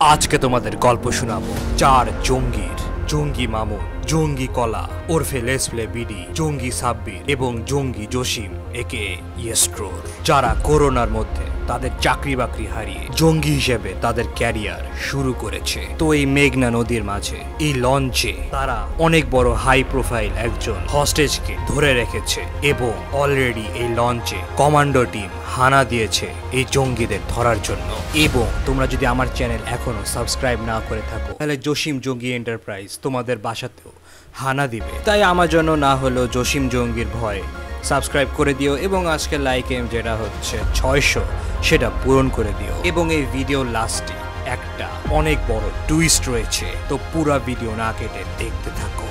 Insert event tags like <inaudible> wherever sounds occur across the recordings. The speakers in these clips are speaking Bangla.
আজকে তোমাদের গল্প শোনাবো চার জঙ্গির জঙ্গি মামুন। জঙ্গি কলা, ওরফে লেসপ্লে বিডি, জঙ্গি সাব্বির এবং জঙ্গি জসিম, একে ইয়েস্ট্রোর। যারা করোনার মধ্যে তাদের চাকরি বাকরি হারিয়ে জঙ্গি হিসেবে তাদের ক্যারিয়ার শুরু করেছে। তো এই মেঘনা নদীর মাঝে, এই লঞ্চে তারা অনেক বড় হাই প্রোফাইল একজন হস্টেজকে ধরে রেখেছে এবং অলরেডি এই লঞ্চে কমান্ডো টিম হানা দিয়েছে এই জঙ্গিদের ধরার জন্য। এবং তোমরা যদি আমার চ্যানেল এখনও সাবস্ক্রাইব না করে থাকো, তাহলে জসিম জঙ্গি এন্টারপ্রাইজ তোমাদের বাসাতেও হানা দিবে। তাই আমার জন্য না হলো জসিম জঙ্গির ভয়। সাবস্ক্রাইব করে দিও এবং আজকে লাইক এম যেটা হচ্ছে ছয়শো সেটা পূরণ করে দিও। এবং এই ভিডিও লাস্টে একটা অনেক বড় টুইস্ট রয়েছে। তো পুরা ভিডিও না কেটে দেখতে থাকো।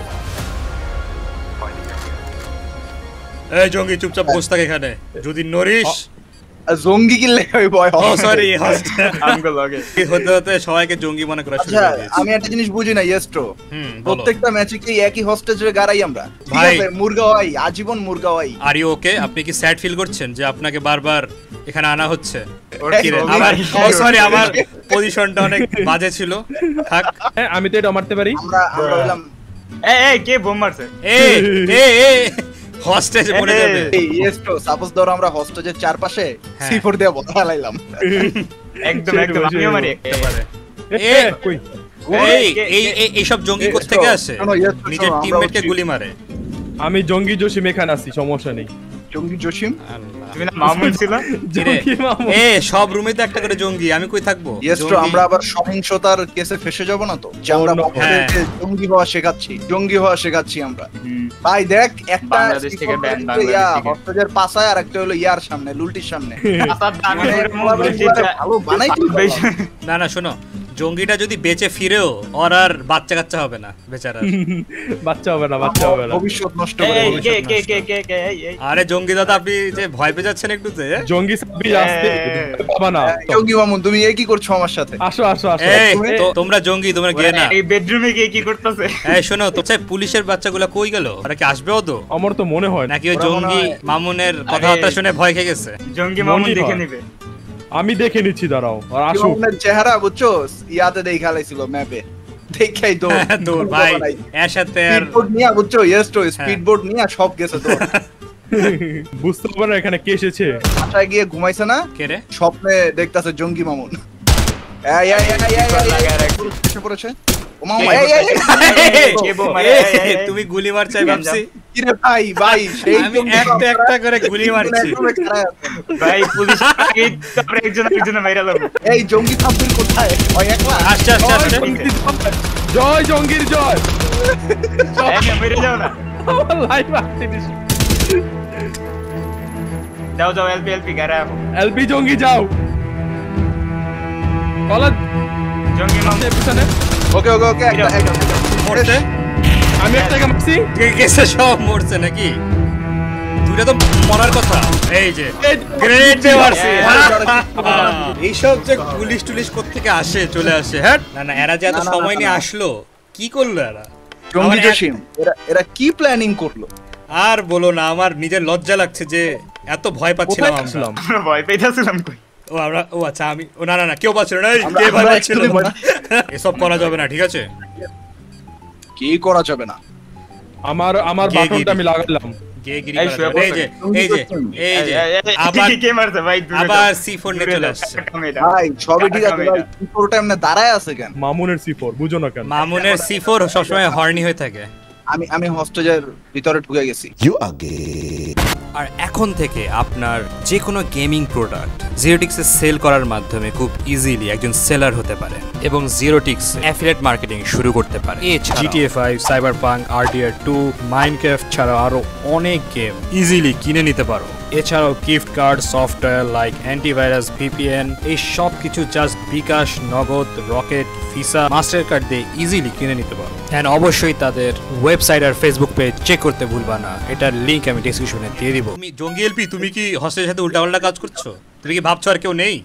এই জঙ্গি চুপচাপ বসে থাক এখানে। যদি নরিস আর জঙ্গি কিনলে ওই ভয় ও সরি আমগো লাগে হতে হতে সবাইকে জঙ্গি মনে করা শুরু আচ্ছা করে দিয়েছি। আমি একটা জিনিস বুঝি না ইয়েস্ট্রো হুম প্রত্যেকটা ম্যাচে কি একই হস্টেজে গাড়াই আমরা? ভাই। মুরগা হয় আজীবন মুরগা হয় আর ইউ ওকে আপনি কি স্যাড ফিল করছেন যে আপনাকে বারবার এখানে আনা হচ্ছে? এই আমার সরি আমার পজিশনটা অনেক বাজে ছিল। থাক। হ্যাঁ আমি তো এটা মারতে পারি। আমরা আমরা হইলাম এই এই কে বোম মারছে? এ এ এ হস্টেজ মরে এই, যাবে। এই ইয়েস্ট্রো সাপোজ ধর আমরা হস্টেজের চারপাশে সি4 দিয়ে বলা লাইলাম একদম একদম তো, আমিও মারি। তো। হতে এ, কই? এই এই এই- এইসব জঙ্গি কোথা থেকে আসে? নিজের টিমমেটকে গুলি মারে। আমি জঙ্গি জোশি মেখান আছি সমস্যা নেই। জঙ্গি জসিম? তুমি না মামুন ছিল? <laughs> এ সব রুমে তো একটা করে জঙ্গি আমি কই থাকব? ইয়েস্ট্রো জঙ্গি- আমরা আবার সহিংসতার কেসে ফেসে যাব না তো? যে আমরা বাচ্চাদেরকে জঙ্গি হওয়া শেখাচ্ছি জঙ্গি হওয়া শেখাচ্ছি আমরা। ভাই দেখ একটা বাংলাদেশ থেকে ইয়া বাংলাদেশ থেকে। হস্টেজের পাশায় আর একটা হলো ইয়ার সামনে লুলটির সামনে। <laughs> আসাদ দামি মানে। ভালো না না শোনো। জঙ্গিটা যদি বেঁচে ফিরেও ওর আর বাচ্চা কাচ্চা হবে না বেচারা <laughs> বাচ্চা হবে না বাচ্চা হবে না। ভবিষ্যৎ নষ্ট করে এই, কে কে কে কে কে আরে জঙ্গি দাদা আপনি যে ভয় পেয়ে যাচ্ছেন একটুতে? জঙ্গি সাব্বির আসতে বাবা না জঙ্গি মামুন তুমি এই কি করছ আমার সাথে? আসো আসো আসো। এই তোমরা জঙ্গি তোমরা গিয়ে না। এই বেডরুমে গিয়ে কি করতেছে? এই শোনো তো চাই পুলিশের বাচ্চাগুলো কই গেল? ওরা কি আসবেও তো? আমার তো মনে হয় নাকি ওই জঙ্গি হয়- মামুনের কথাবার্তা শুনে ভয় খেয়ে গেছে? জঙ্গি মামুন দেখে হয়। নিবে। আমি দেখে নিচ্ছি দাঁড়াও আর আসুক চেহারা বুঝছ ইয়াতে দেখা লাইছিল ম্যাপে দেখাই তো দূর ভাই এর সাথে আর স্পিডবোর্ড নিয়ে বুঝছ ইয়েস তো হ্যাঁ। স্পিডবোর্ড নিয়ে সব গেছে তো বুঝতে পারবে না এখানে কে এসেছে বাসায় গিয়ে ঘুমাইছে না কে রে স্বপ্নে দেখতাছে জঙ্গি মামুন এই এই পড়েছে এই, এই, এই। তুমি গুলি মার চাই ভাবছি কি রে ভাই ভাই সেই আমি একটা একটা করে গুলি মারছি। ভাই পুলিশ আগে তারপরে একজন একজন মাইরা লাগবে এই জঙ্গি থাম্পিল কোথায়? ওই একলা? আসছে আসছে জয়। জঙ্গির জয়। এই মেরে যাও না। লাইফ আসছে যাও যাও এলপি এলপি গারা এলপি জঙ্গি যাও। কলা জঙ্গি মামুন পিছনে। ওকে ওকে ওকে একটা একটা আমি একটাকে মারছি কে কেসে সব মরছে নাকি? দুইটা তো মরার কথা। এই যে এই, গ্রেনেড দিয়ে মারছি। হ্যাঁ। <laughs> এইসব যে পুলিশ টুলিশ কোত্থেকে আসে চলে আসে হ্যাঁ? না না এরা যে এত সময় নিয়ে আসলো কি করল এরা? জঙ্গি আমার জসিম। এরা এরা কি প্ল্যানিং করল? আর বলো না আমার নিজের লজ্জা লাগছে যে এত ভয় পাচ্ছিলাম আমরা। <laughs> ভয় পেয়েছিলাম কই? ও আমরা ও আচ্ছা আমি ও না না না কেউ পাচ্ছিল না কে ভয় পাচ্ছিল এসব করা যাবে না ঠিক আছে? কি করা যাবে না? আমার আমার বাটনটা আমি লাগালাম। মামুনের সি ফোর বুঝো না কেন। মামুনের সি ফোর সবসময় হর্নি হয়ে থাকে। আমি আমি হস্টেজের ভিতরে ঢুকে গেছি। You are gay. আর এখন থেকে আপনার যে কোনো গেমিং প্রোডাক্ট জিরোটিক্সে সেল করার মাধ্যমে খুব ইজিলি একজন সেলার হতে পারে এবং জিরোটিক্স অ্যাফিলেট মার্কেটিং শুরু করতে পারে। এছাড়া GTA five cyberpunk RDR two Minecraft ছাড়া আরও অনেক গেম ইজিলি কিনে নিতে পারো। এছাড়াও gift card software like antivirus VPN এই সব কিছু just bKash Nagad Rocket Visa Mastercard দিয়ে ইজিলি কিনে নিতে পারো। অ্যান্ড অবশ্যই তাদের ওয়েবসাইট আর ফেসবুক পেজ চেক করতে ভুলবা না। এটার লিংক আমি ডিসক্রিপশনে দিয়ে দিব। তুমি জঙ্গি এলপি তুমি কি হস্টেলের সাথে উল্টাপাল্টা কাজ করছ? তুমি কি ভাবছ আর কেউ নেই?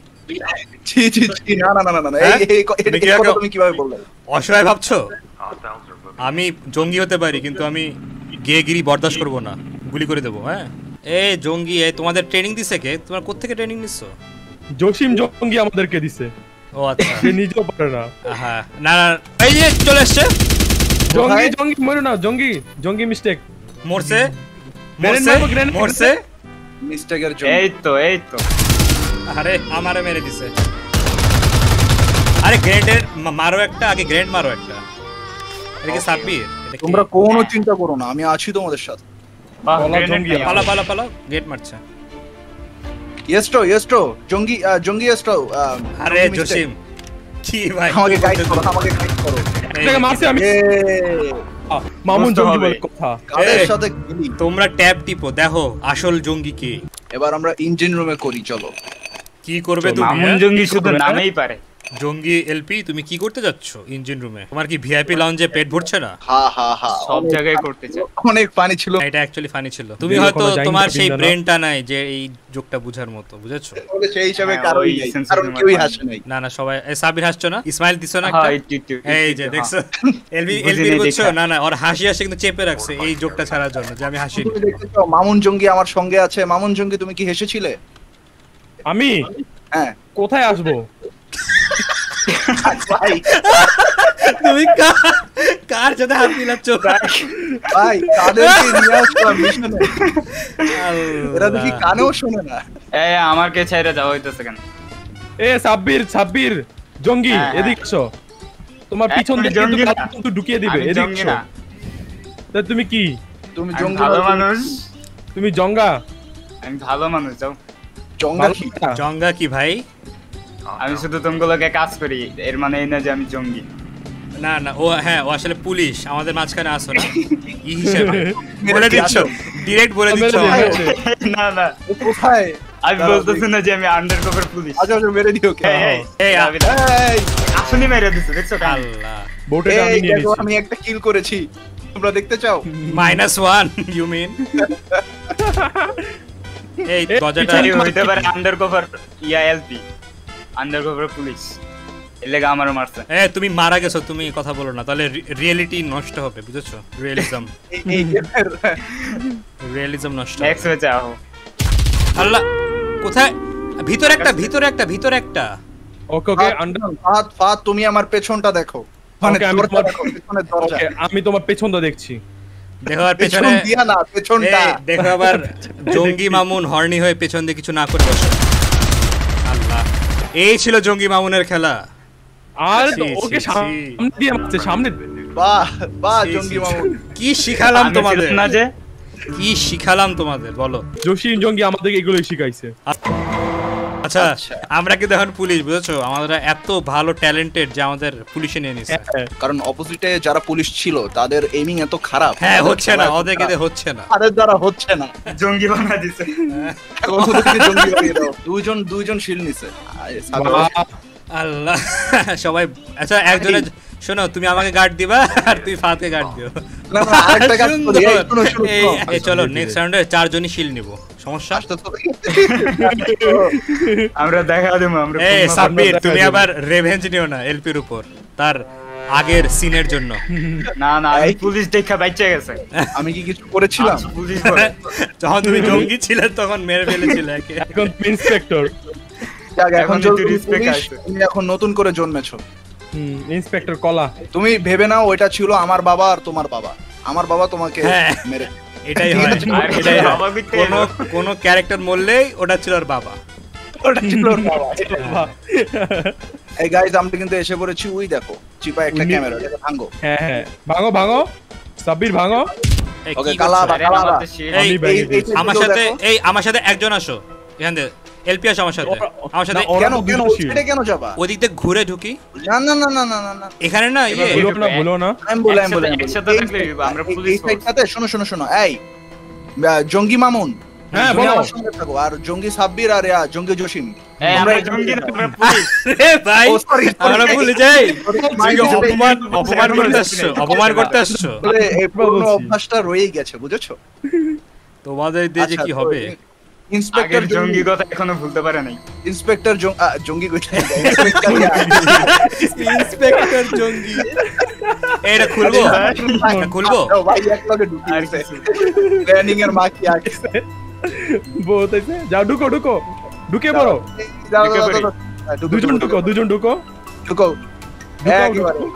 হ্যাঁ? অসহায় ভাবছ? আমি জঙ্গি হতে পারি কিন্তু আমি গেগিরি বরদাস্ত করব না। গুলি করে দেবো হ্যাঁ? এ জঙ্গি এ তোমাদের ট্রেনিং দিছে কে? তোমার কোত্থেকে ট্রেনিং নিচ্ছ? জসিম জঙ্গি আমাদেরকে দিছে। ও আচ্ছা। সে নিজেও পারে না। হ্যাঁ না না এই যে চলে এসছে। জঙ্গি জঙ্গি মরে না জঙ্গি জঙ্গি মিস্টেক মরছে। মরছে মরছে। মিস্টেকের জন্য। এই তো এই তো। আরে আমারে মেরে দিছে। আরে গ্রেনেডের মারো একটা আগে গ্রেনেড মারো একটা। এটা কি সাব্বির? তোমরা কোনো চিন্তা করো না আমি আছি তোমাদের সাথে। পালা পালা পালা গেট মারছে। ইয়েস্টো ইয়েস্টো জঙ্গি জঙ্গি ইয়েস্টো আরে জসিম। কি ভাই? আমাকে গাইড করো আমাকে গাইড করো। এটাকে মারছি আমি। মামুন জঙ্গি বলে কথা। কাদের সাথে খেলি? তোমরা ট্যাব টিপো দেখো আসল জঙ্গি কে। এবার আমরা ইঞ্জিন রুমে করি চলো। কি করবে তুমি মামুন হ্যাঁ? জঙ্গি শুধু? নামেই পারে। জঙ্গি এলপি তুমি কি করতে যাচ্ছ ইঞ্জিন রুমে তোমার কি ভিআইপি লাউঞ্জে পেট ভরছে না? হা হা হা। সব জায়গায় করতে চায়। অনেক পানি ছিল। এটা অ্যাকচুয়ালি ফানি ছিল। তুমি হয়তো তোমার সেই ব্রেনটা নাই যে এই যোগটা বুঝার মতো বুঝেছ? বলে সেই হিসাবে হ্যাঁ, কারোই নেই কারণ কেউই হাসে নাই। না না সবাই এই সাবির হাসছো না? ইসমাইল দিছো না হ্যাঁ, একটা? এই যে দেখছ? এলবি এলবি বুঝছ না না ওর হাসি হাসি কিন্তু চেপে রাখছে এই যোগটা ছাড়ার জন্য যে আমি হাসি মামুন জঙ্গি আমার সঙ্গে আছে। মামুন জঙ্গি তুমি কি হেসেছিলে? আমি? হ্যাঁ। কোথায় আসব? ভাই তুমি কার কার সাথে হাত মিলাচ্ছ? ভাই তাদেরকে নিয়ে আসলাম মিশনে এরা দেখি কানেও শোনে না। এই আমাকে ছেড়ে যাওয়া হইতেছে কেন? এ সাব্বির সাব্বির জঙ্গি হ্যাঁ, হ্যাঁ। এদিক এসো তোমার পিছন থেকে কিন্তু জঙ্গি কিন্তু ঢুকিয়ে দিবে এদিক এসো না। তা তুমি কি? তুমি জঙ্গি ভালো মানুষ। তুমি জঙ্গা? আমি ভালো মানুষ যাও। জঙ্গা কি? জঙ্গা কি ভাই? আমি শুধু তোমাগুলোকে কাজ করি এর মানে এই না যে আমি জঙ্গি। না না ও হ্যাঁ ও আসলে পুলিশ আমাদের মাঝখানে আসো না। ই হিসেবে। <laughs> মেরে বলে দিচ্ছ ডিরেক্ট বলে দিচ্ছ। না না। ও কোথায়? আমি বলতেছি না যে আমি আন্ডার কভার পুলিশ। আচ্ছা আচ্ছা মেরে দিও কে এই, আমি এই, আসলে মেরে দিছো দেখছ? আল্লাহ। বোটেটা আমি নিয়ে নিচ্ছি আমি একটা কিল করেছি। তোমরা দেখতে চাও? মাইনাস ওয়ান ইউ মিন এই দরজাটা হইতে পারে আন্ডার কভার ইয়া এলপি আন্ডার কভার পুলিশ আমারও মারছে। এ তুমি মারা গেছো তুমি কথা বলো না। তাহলে রিয়েলিটি নষ্ট হবে বুঝেছ? রিয়েলিজম রিয়েলিজম <laughs> নষ্ট নেক্সট হয়েছে আহো। আল্লাহ কোথায়? ভিতরে একটা ভিতরে একটা ভিতরে একটা। ওকে ওকে আন্ডার তুমি আমার পেছনটা দেখো। মানে আমি তোমার- দেখো পেছনের দরজা। আমি তোমার পেছনটা দেখছি। দেখো আর পেছনে দিয়া না পেছনটা। দেখো আবার <laughs> জঙ্গি মামুন হর্নি হয়ে পেছন দিয়ে কিছু না করে বসে। এই ছিল জঙ্গি মামুনের খেলা। আর ওকে সামনে দিয়ে মারছে সামনে বাহ বাহ জঙ্গি মামুন। কি শিখালাম তোমাদের? না যে? কি শিখালাম তোমাদের? বলো। জসিম জঙ্গি আমাদেরকে এগুলোই শিখাইছে। আচ্ছা আচ্ছা। আমরা কিন্তু এখন পুলিশ বুঝেছ? আমাদের এত ভালো ট্যালেন্টেড যে আমাদের পুলিশে নিয়ে নিছে। হ্যাঁ, কারণ অপোজিটে যারা পুলিশ ছিল তাদের এইমিং এত খারাপ। হ্যাঁ হচ্ছে না ওদের। কিন্তু হচ্ছে না। তাদের দ্বারা হচ্ছে না জঙ্গি বানা দিছে। ওদেরকে জঙ্গি বানিয়ে দাও। দুইজন দুইজন শিল নিছে। আল্লাহ সবাই আচ্ছা একজনের শোনো তুমি আমাকে গার্ড দিবা আর তুই ফাতকে গার্ড দিও। চলো নেক্সট রাউন্ডে চারজনই শিল নিব। সমস্যা? আমরা দেখা দেবো আমরা এই সাব্বির তুমি আবার রেভেঞ্জ নিও না এলপির উপর তার আগের সিনের জন্য। না না আমি পুলিশ দেখা বাইচে গেছে। আমি কি কিছু করেছিলাম? পুলিশ যখন তুমি জঙ্গি ছিলে তখন মেরে ফেলেছিলে এখন ইন্সপেক্টর এখন তুমি এখন নতুন করে জন্মেছো। হুম ইন্সপেক্টর কলা। তুমি ভেবে নাও ওইটা ছিল আমার বাবা আর তোমার বাবা। আমার বাবা তোমাকে হ্যাঁ। মেরে এটাই হয় এটাই কোনো কোনো ক্যারেক্টার মরলেই ওটা ছিল ওর বাবা। ওটা ছিল ওর বাবা এই গাইজ আমরা কিন্তু এসে পড়েছি ওই দেখো চিপা একটা ক্যামেরা এটা ভাঙো। হ্যাঁ হ্যাঁ। ভাঙো ভাঙো। সাব্বির ভাঙো। ওকে, কালা? কালা এই। আমার সাথে এই আমার সাথে একজন আসো এখান থেকে এলপি আসো আমার সাথে। আমার সাথে কেন কেন ওইটা কেন যাবা? দিয়ে ঘুরে ঢুকি। না না না না না না এখানে না ইয়ে ভুলো না ভুলো না। আমি বলি আমি বলি একসাথে- বলি। থাকলে আমরা সাইডটাতে শোনো শোনো শোনো এই জঙ্গি মামুন। হ্যাঁ, তুমি বলো। আমার সঙ্গে থাকো আর জঙ্গি সাব্বির আর ইয়া, জঙ্গি জসিম। আমরা জঙ্গি না, আমরা পুলিশ। আরে ভাই ও, sorry, sorry. আমরা ভুলে যাই। Mind তুমি set- অপমান অপমান করতে আসছো অপমান করতে আসছো। এই পুরনো অভ্যাসটা রয়েই গেছে বুঝেছ? তোমাদের দিয়ে যে আচ্ছা, কি হবে? ইন্সপেক্টর জঙ্গি কথা এখনও ভুলতে পারে নাই। ইন্সপেক্টর জঙ্গি ইন্সপেক্টর ইন্সপেক্টর জঙ্গি এটা খুলবো? খুলবো? ভাই এক লগে ঢুকি আর গেছে কিছু। ট্রেনিং এর মাকি আগে বহুত হয়েছে যাও ঢুকো ঢুকো। ঢুকে পড়ো। দুজন ঢুকো, ঢুকো দুজন ঢুকো ঢুকো।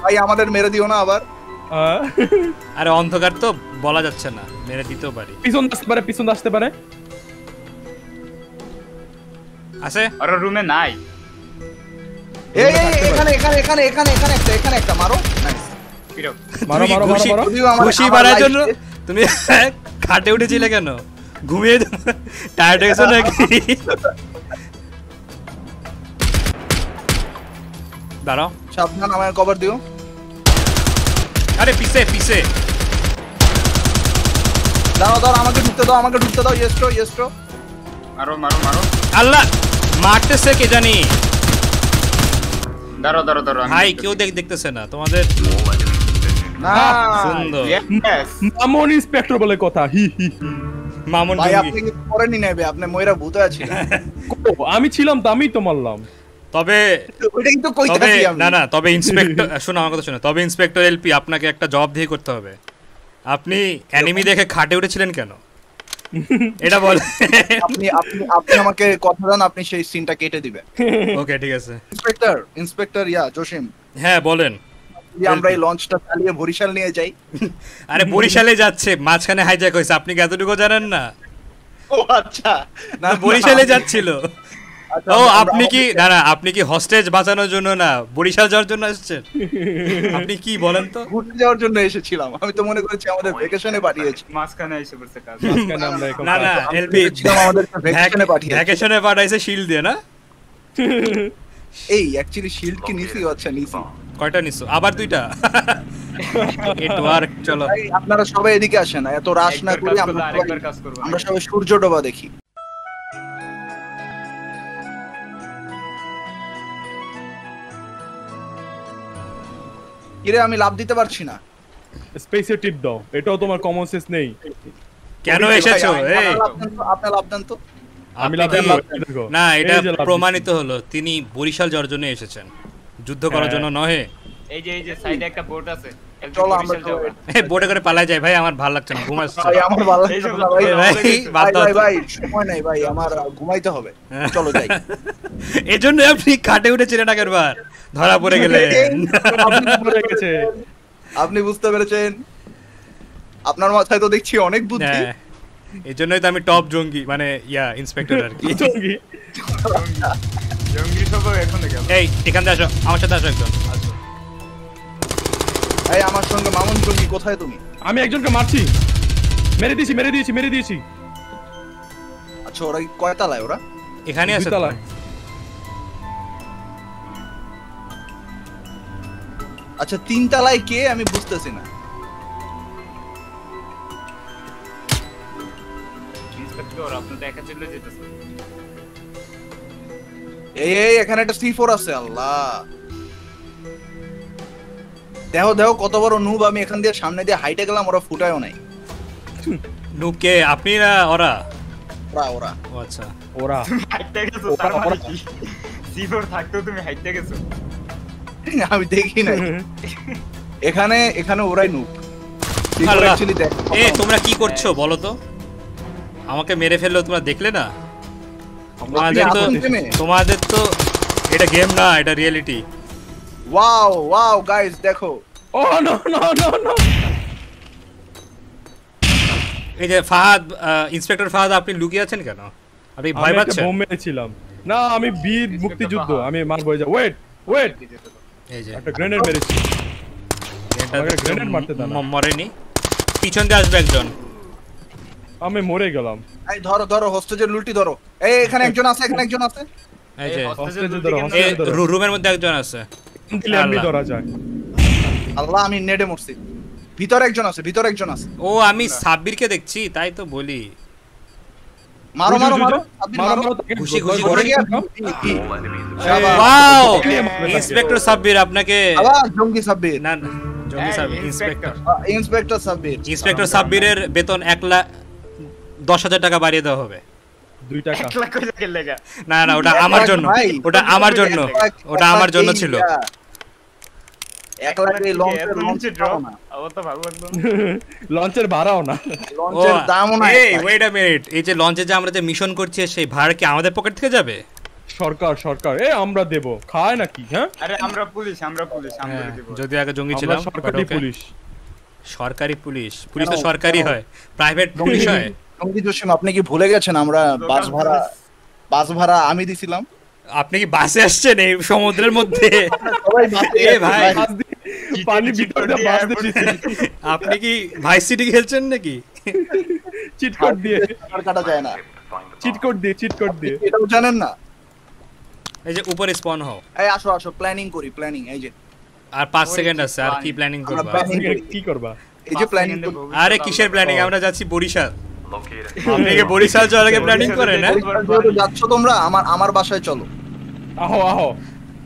ভাই আমাদের মেরে দিও না আবার। আহ, আরে অন্ধকার তো বলা যাচ্ছে না। মেরে দিতেও পারি। পিছন আসতে পারে পিছন আসতে পারে। আছে? আর রুমে নাই। এই এখানে এখানে এখানে এখানে এখানে একটা এখানে একটা মারো। মারো মারো মারো খুশি- বাড়ার জন্য তুমি <laughs> খাটে উঠেছিলে কেন? ঘুমিয়ে টায়ার্ড হয়ে গেছো নাকি? দাঁড়াও। সাবধান আমার কভার দিও। আরে পিছে পিছে। দাঁড়াও দাঁড়াও আমাকে ঢুকতে দাও আমাকে ঢুকতে দাও ইয়েস্ট্রো ইয়েস্ট্রো মারো মারো মারো। আল্লাহ! মারতেছে কে জানি। দাঁড়ো দাঁড়ো দাঁড়ো আমি ভাই কেউ দেখ দেখতেছে না। তোমাদের না সুন্দর! মামুন ইন্সপেক্টর বলে কথা। হি হি। মামুন ভাই আপনি কি করেনি নেবে? আপনি ময়রা ভূত আছে। <laughs> আমি ছিলাম তো আমি তো মারলাম। তবে ওইটা কিন্তু কইতাছি আমি। না না তবে ইন্সপেক্টর <laughs> শোনো আমার কথা শোনো। তবে ইন্সপেক্টর এলপি আপনাকে একটা জবাব দিয়ে করতে হবে। আপনি অ্যানিমি দেখে খাটে উঠেছিলেন কেন? <laughs> এটা বল। আপনি আপনি আপনি আমাকে কথা দেন আপনি সেই সিনটা কেটে দিবেন। <laughs> ওকে ঠিক আছে। ইন্সপেক্টর ইন্সপেক্টর ইয়া জসিম হ্যাঁ বলেন। আমরা এই লঞ্চটা চালিয়ে বরিশাল নিয়ে যাই। <laughs> আরে বরিশালে যাচ্ছে মাঝখানে হাইজ্যাক হয়েছে। আপনি এতটুকু জানেন না? ও আচ্ছা। না বরিশালে যাচ্ছিল। ও আপনি কি না না আপনি কি হস্টেজ বাঁচানোর জন্য না বরিশাল যাওয়ার জন্য এসেছেন? <laughs> আপনি কি বলেন তো? ঘুরতে যাওয়ার জন্য এসেছিলাম। আমি তো মনে করেছি আমাদের ভেকেশনে পাঠিয়েছি। মাঝখানে এসে পড়ছে কাজ। মাঝখানে আমরা এখন না না এলপি আমাদের ভ্যাকেশনে পাঠিয়েছি। ভ্যাকেশনে পাঠাইছে শিল্ড দিয়ে না? এই অ্যাকচুয়ালি শিল্ড কি নিছি আচ্ছা নিছি কয়টা নিছো? আবার দুইটা? ইট ওয়ার্ক চলো। আপনারা সবাই এদিকে আসেন এত রাশ না করে কাজ আমরা করলে আরেকবার সবাই- কাজ করব। আমরা সবাই সূর্য ডোবা দেখি। কিরে আমি লাভ দিতে পারছি না। স্পেসে টিপ দাও এটাও তোমার কমন সেন্স নেই। কেন এসেছ? এই। আপনারা লাভ দেন তো, আমি লাভ দেন আপনি না এটা প্রমাণিত হলো তিনি বরিশাল জর্জনে এসেছেন। যুদ্ধ করার হ্যাঁ। জন্য নহে। এই যে এই যে সাইডে একটা বোট আছে। একটু চলো আমরা বোটে করে যায় ভাই আমার ভালো লাগছে না ভাই আমার ভালো লাগছে না ভাই। ভাই ভাই ভাই সময় নাই ভাই আমার ঘুমাইতে হবে। চলো যাই। <laughs> এজন্য আপনি খাটে উঠেছিলেন আগের বার ধরা পড়ে গেলেন। আপনি পড়ে <laughs> গেছে আপনি বুঝতে পেরেছেন? আপনার মাথায় তো দেখছি অনেক বুদ্ধি। হ্যাঁ এই জন্যই তো আমি টপ জঙ্গি মানে ইয়া ইন্সপেক্টর আর কি। জঙ্গি। <laughs> জঙ্গি সব এখন গেল। এই এখান থেকে আসো আমার সাথে আসো একজন। এই আমার সঙ্গে মামুন জঙ্গি কোথায় তুমি? আমি একজনকে মারছি। মেরে দিয়েছি মেরে দিয়েছি মেরে দিয়েছি। আচ্ছা ওরা কি কয়তালায় ওরা? এখানে আছে তো। দুতলায়। আচ্ছা তিন তালায় কে? আমি বুঝতেছি না। ইন্সপেক্টর আপনি তো একা চলে যেতেছেন। এই এই এখানে একটা সি ফোর আছে আল্লাহ। দেখো দেখো কত বড় নুব আমি এখান দিয়ে সামনে দিয়ে হাইটে গেলাম ওরা ফুটায়ও নাই। নুবকে আপনি না ওরা? ওরা ওরা। ও আচ্ছা। ওরা। হাইটে গেছো তার মানে কি? সিফোর থাকতেও তুমি হাইটে গেছো। আমি দেখি নাই। এখানে এখানে ওরাই নুব। এ তোমরা কি করছ বলো তো? আমাকে মেরে ফেলল তোমরা দেখলে না? তোমাদের তো তোমাদের তো এটা গেম না এটা রিয়েলিটি ওয়াও ওয়াও গাইস দেখো। Oh no no no no এই যে ফাহাদ ইন্সপেক্টর ফাহাদ আপনি লুকিয়ে আছেন কেন? আপনি ভয় আমি পাচ্ছেন? বোম মেরেছিলাম না আমি বীর মুক্তিযুদ্ধ আমি মারবো যে ওয়েট ওয়েট এই যে একটা গ্রেনেড মেরেছি। আমাকে মারতে দাও মরেনি। পিছন দিয়ে আসবে একজন। আমি মরে গেলাম। এই ধরো ধরো হোস্টেজের লুটি ধরো। এই এখানে একজন আছে এখানে একজন আছে। এই যে। hostage হস্টেজে ধরো, ধরো এই hostage ধরো। রু- রুমের মধ্যে একজন আছে। দিলে এমনি ধরা যায়। আল্লাহ আমি নেডে মরছি। ভিতরে একজন আছে ভিতরে একজন আছে। ও আমি সাব্বিরকে দেখছি তাই তো বলি। মারো মারো মারো মারো। গিয়ে দাও। শাবাশ। ওয়াও। ইন্সপেক্টর সাব্বির আপনাকে আবার জঙ্গি সাব্বির। না না, জঙ্গি Sabbir inspector. Inspector. Sabbir. Inspector সাব্বিরের বেতন এক লাখ দশ হাজার টাকা বাড়িয়ে দেওয়া হবে। না না ওটা আমার জন্য। ওটা আমার জন্য। ওটা আমার জন্য ছিল। লঞ্চের এত নিচে লঞ্চের ড্রপ দামও না। ও তো ভালো <laughs> একদম লঞ্চের ভাড়াও না। <laughs> লঞ্চের দামও না এই ওয়েট আ মিনিট এই যে লঞ্চে যে আমরা যে মিশন করছি সেই ভাড়া কি আমাদের পকেট থেকে যাবে? সরকার সরকার। এ আমরা দেব। খায় নাকি হ্যাঁ? আরে আমরা পুলিশ আমরা পুলিশ আমরা যদি আগে জঙ্গি ছিলাম সরকারি পুলিশ। সরকারি পুলিশ। পুলিশ তো সরকারি হয়। প্রাইভেট পুলিশ হয়। জঙ্গি। আপনি কি ভুলে গেছেন? আমরা বাস ভাড়া বাস ভাড়া আমি দিছিলাম। আপনি কি বাসে আসছেন এই সমুদ্রের মধ্যে? <laughs> ভাই। ভাই আপনি কি ভাইস সিটি খেলছেন নাকি? চিট কোড দিয়ে। আর কাটা যায় না। চিট কোড দিয়ে চিট কোড দিয়ে। এটাও জানেন না? এই যে উপরে স্পন হও। এই আসো আসো প্ল্যানিং করি প্ল্যানিং এই যে। আর পাঁচ সেকেন্ড যে আছে আর কি প্ল্যানিং আমরা করবা? কি করবা? এই যে প্ল্যানিং আরে কিসের প্ল্যানিং আমরা যাচ্ছি বরিশাল। আপনি কি বরিশাল যাওয়ার আগে প্ল্যানিং করেন হ্যাঁ? যাচ্ছ তোমরা আমার আমার বাসায় চলো। আহো আহো।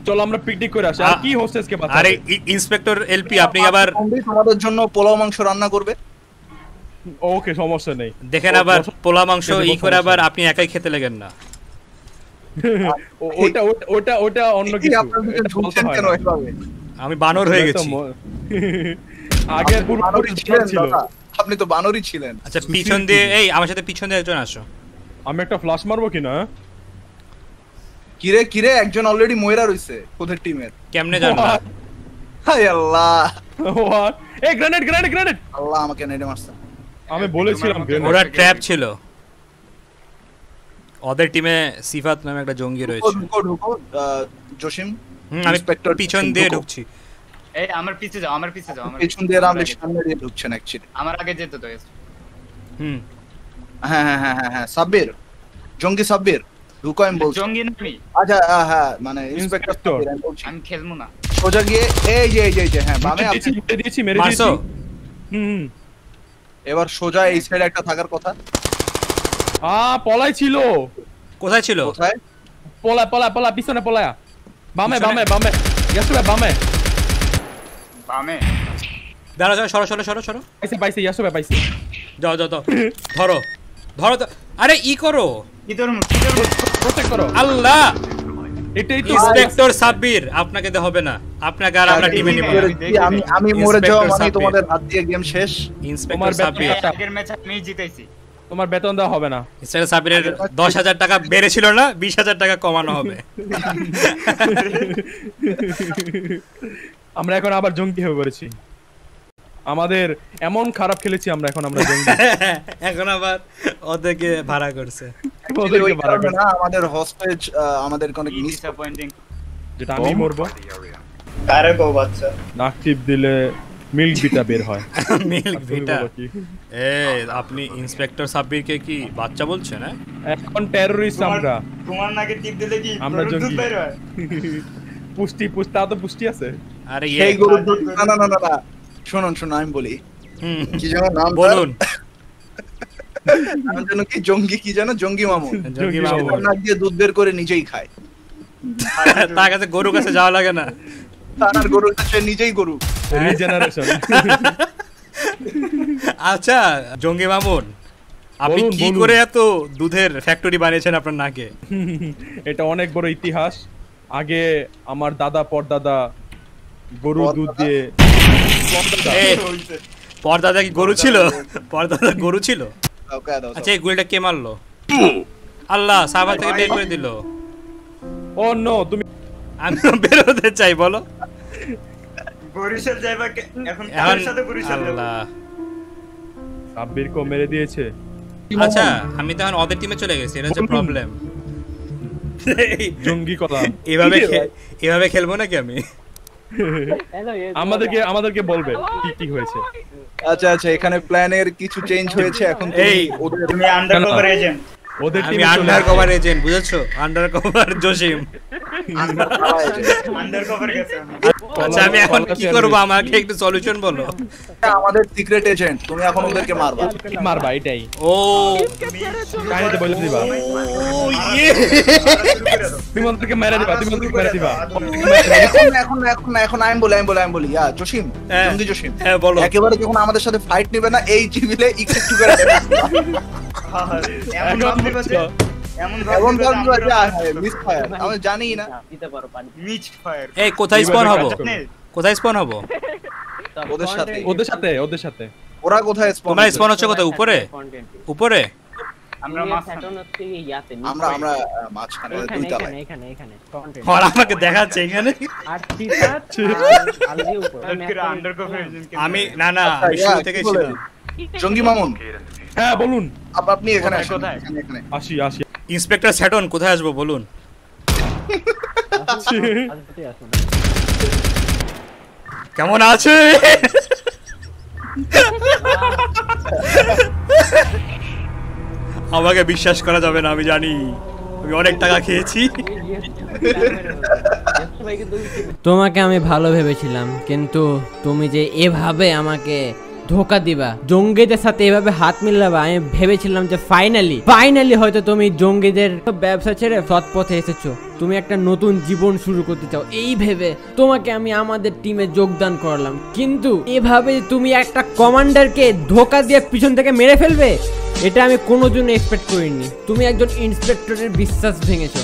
চলো আমরা পিকনিক করে আসি। আর কি হোস্টেস কে বাঁচাবে? আরে ইন্সপেক্টর এলপি আপনি আবার তোমাদের জন্য পোলাও মাংস রান্না করবে। ওকে সমস্যা নেই। দেখেন আবার পোলা মাংস খেতে ই করে আবার আপনি একাই খেতে লাগেন না। ওটা ওটা- ওটা অন্য কিছু। আপনারা দুজন ঝুলছেন কেন এভাবে? আমি বানর হয়ে গেছি। আগে আপনি ছিলেন ছিল। আপনি তো বানরই ছিলেন। আচ্ছা পিছন দিয়ে এই আমার সাথে পিছন দিয়ে একজন আসো। আমি একটা ফ্লাশ মারবো কিনা কিরে কিরে? একজন অলরেডি ময়রা রইছে ওদের টিমের কেমনে জানলা? হাই আল্লাহ। What? এই গ্রেনেড গ্রেনেড গ্রেনেড আল্লাহ আমাকে নেড়ে মারছে। আমি বলেছিলাম ওরা ট্র্যাপ ছিল। ওদের টিমে সিফাত নামে একটা জঙ্গি রয়েছে। ঢুকো ঢুকো জসিম। হুম, আমি Inspector পিছন দিয়ে ঢুকছি। এই আমার পিছে যাও আমার পিছে যাও আমার পেছন দিয়ে রামলে সামনে দিয়ে ঢুকছেন অ্যাকচুয়ালি আমার আগে যেতে তো হুম। হ্যাঁ হ্যাঁ হ্যাঁ হ্যাঁ হ্যাঁ সাব্বির। জঙ্গি সাব্বির। ঢুকো আমি বলছি। জঙ্গি আচ্ছা হ্যাঁ মানে ইন্সপেক্টর আমি খেলব না। সোজা গিয়ে এই যে এই যে এই যে হ্যাঁ বামে আপনি দিয়েছি, মেরে দিয়েছি মেরে দিয়েছি। হুম। এবার সোজা এই সাইডে একটা থাকার কথা। আ পলাই ছিল। কোথায় ছিল? কোথায়? পলা পলা পলা পিছনে পলায়া বামে বামে বামে। ইয়াসু বামে। বামে। দাঁড়া দাঁড়া সরো সরো সরো সরো। পাইছে পাইছে ইয়াসু পাইছে। যাও যাও যাও। ধরো ধরো আরে ই করো। কি তোর কি তোর প্রোটেক্ট করো। আল্লাহ! এটাই তো ইন্সপেক্টর সাব্বির আপনাকে দিয়ে হবে না। আপনাকে আর আমরা টিমে নিব আমি আমি মরে যাওয়া মানে তোমাদের হাত দিয়ে গেম শেষ। ইন্সপেক্টর তোমার সাব্বির। বেতন- আগের ম্যাচ আমি জিতাইছি। তোমার বেতন দেওয়া হবে না। ইন্সপেক্টর সাব্বিরের টাকা বেড়েছিল না বিশ হাজার টাকা কমানো হবে। আমরা এখন আবার জঙ্গি হয়ে পড়েছি। আমাদের এমন খারাপ খেলেছি আমরা এখন আমরা <laughs> এখন আবার ওদেরকে ভাড়া করছে। ওদেরকে ভাড়া কারণে আমাদের হস্টেজ আমাদের অনেক ডিসঅ্যাপয়েন্টিং যেটা আমি মরবো। কারে কো বাচ্চা। নাক টিপ দিলে মিল্ক বিটা বের হয়। <laughs> মিল্ক ভিটা। এ আপনি ইন্সপেক্টর সাব্বিরকে কি বাচ্চা বলছেন হ্যাঁ এখন টেরোরিস্ট আমরা। তোমার নাকে টিপ দিলে কি আমরা জঙ্গি। বের হয়? <laughs> পুষ্টি পুষ্টি তা তো পুষ্টি আছে। আরে দুধ না না না না না। শুনুন শুনুন আমি বলি। কি যেন নাম বলুন। নাম যেন কি জঙ্গি কি যেন? জঙ্গি মামুন। জঙ্গি মামুন। নাক দিয়ে দুধ বের করে নিজেই খায়। তার কাছে গরুর কাছে যাওয়া লাগে না। তার গরুর কাছে নিজেই গরু। রিজেনারেশন আচ্ছা জঙ্গি মামুন আপনি কি করে এত দুধের ফ্যাক্টরি বানিয়েছেন আপনার নাকে? এটা অনেক বড় ইতিহাস। আগে আমার দাদা পরদাদা গরু দুধ দিয়ে পর্দাদা কি গরু ছিল? পর্দাদা গরু ছিল। আচ্ছা এই গুলিটা কে মারলো? আল্লাহ থেকে বের করে দিল। ও নো তুমি আমি বের হতে চাই বলো। বরিশাল যাইবা এখন এখন কার সাথে বরিশাল আল্লাহ। সাব্বির কো মেরে দিয়েছে। আচ্ছা আমি তখন ওদের টিমে চলে গেছি এটা হচ্ছে প্রবলেম জঙ্গি কথা এভাবে এভাবে খেলব নাকি আমি? আমাদেরকে আমাদেরকে বলবে কি কি হয়েছে। আচ্ছা আচ্ছা এখানে প্ল্যানের কিছু চেঞ্জ হয়েছে এখন এই, ওদের তুমি আন্ডারকভার এজেন্ট ওদের team undercover undercover agent বুঝেছ? আন্ডারকভার জসিম। আচ্ছা আমি এখন কি করব আমাকে একটু সলিউশন বলো আমাদের সিক্রেট এজেন্ট তুমি এখন ওদেরকে মারবা মারবা এটাই ও বলে দিবা ও ইয়ে তুমি ওদেরকে মেরে দিবা তুমি ওদেরকে মেরে দিবা এখন এখন এখন আমি বলি আমি বলি আমি বলি ইয়া জসিম জসিম হ্যাঁ বলো একেবারে যখন আমাদের সাথে ফাইট নেবে না এই টিভিলে একটু করে দিবা এই কোথায় স্পন হব? কোথায় স্পন হব? ওদের সাথে। ওদের সাথে ওদের সাথে। ওরা কোথায় spawn তোমরা স্পন হচ্ছে কোথায়? উপরে? উপরে? আমরা তুমি মাঝখানে। প্যাটার্ন হচ্ছে এই ইয়াতে আমরা আমরা মাঝখানে দুই তলায়। এখানে এখানে আর আমাকে দেখাচ্ছে এখানে। আর তিতাত <laughs> আর আলদি উপর। আমি একটা আন্ডার কভার আমি না না শুরু থেকে ছিলাম জঙ্গি মামুন। হ্যাঁ বলুন। আপনি এখানে আসেন এখানে এখানে। আসি আসি। ইন্সপেক্টর স্যাটন, কোথায় আসব বলুন? কেমন আছে? আমাকে বিশ্বাস করা যাবে না, আমি জানি। আমি অনেক টাকা খেয়েছি। তোমাকে আমি ভালো ভেবেছিলাম, কিন্তু তুমি যে এভাবে আমাকে ধোকা দিবা। জঙ্গিদের সাথে এভাবে হাত মিলাবা, আমি ভেবেছিলাম যে ফাইনালি ফাইনালি হয়তো তুমি জঙ্গিদের ব্যবসা ছেড়ে সৎ পথে এসেছ। তুমি একটা নতুন জীবন শুরু করতে চাও। এই ভেবে তোমাকে আমি আমাদের টিমে যোগদান করলাম। কিন্তু এভাবে তুমি একটা কমান্ডারকে ধোকা দিয়ে পিছন থেকে মেরে ফেলবে, এটা আমি কোনোদিনও এক্সপেক্ট করিনি। তুমি একজন ইন্সপেক্টরের বিশ্বাস ভেঙেছো।